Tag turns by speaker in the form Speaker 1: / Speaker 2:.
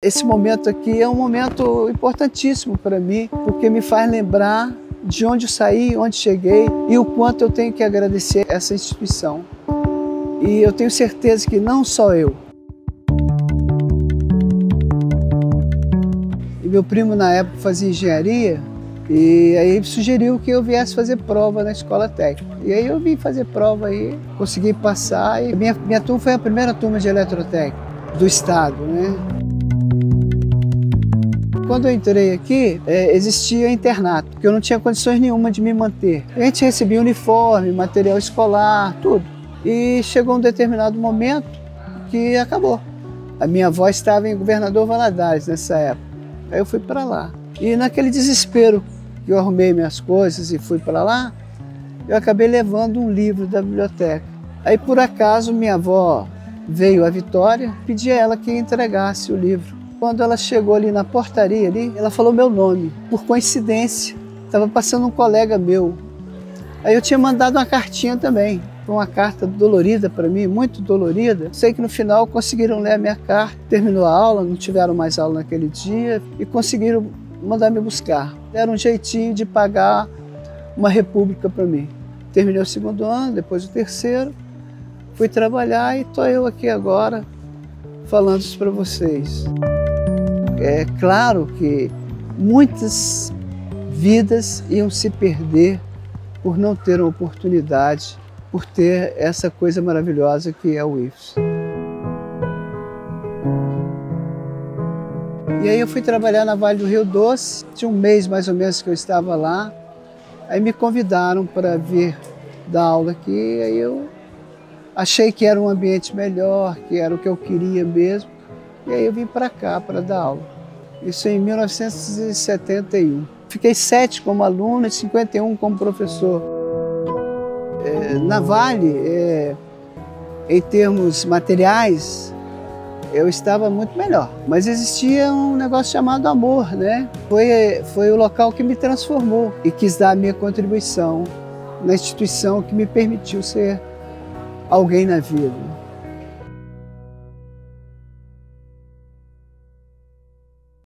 Speaker 1: Esse momento aqui é um momento importantíssimo para mim, porque me faz lembrar de onde eu saí, onde cheguei e o quanto eu tenho que agradecer essa instituição. E eu tenho certeza que não só eu. E meu primo na época fazia engenharia e aí ele sugeriu que eu viesse fazer prova na escola técnica. E aí eu vim fazer prova aí, consegui passar e minha, minha turma foi a primeira turma de eletrotécnica do estado, né? Quando eu entrei aqui, é, existia internato, porque eu não tinha condições nenhuma de me manter. A gente recebia uniforme, material escolar, tudo. E chegou um determinado momento que acabou. A minha avó estava em Governador Valadares nessa época. Aí eu fui para lá. E naquele desespero que eu arrumei minhas coisas e fui para lá, eu acabei levando um livro da biblioteca. Aí por acaso minha avó veio a Vitória, pedi a ela que entregasse o livro. Quando ela chegou ali na portaria ali, ela falou meu nome. Por coincidência, estava passando um colega meu. Aí eu tinha mandado uma cartinha também, uma carta dolorida para mim, muito dolorida. Sei que no final conseguiram ler a minha carta, terminou a aula, não tiveram mais aula naquele dia e conseguiram mandar me buscar. Deram um jeitinho de pagar uma república para mim. Terminei o segundo ano, depois o terceiro, fui trabalhar e estou eu aqui agora falando isso para vocês. É claro que muitas vidas iam se perder por não ter uma oportunidade, por ter essa coisa maravilhosa que é o IFES. E aí eu fui trabalhar na Vale do Rio Doce, tinha um mês mais ou menos que eu estava lá, aí me convidaram para vir dar aula aqui, aí eu achei que era um ambiente melhor, que era o que eu queria mesmo, e aí eu vim para cá para dar aula. Isso em 1971. Fiquei sete como aluno e 51 como professor. É, na Vale, é, em termos materiais, eu estava muito melhor. Mas existia um negócio chamado amor, né? Foi, foi o local que me transformou e quis dar a minha contribuição na instituição que me permitiu ser alguém na vida.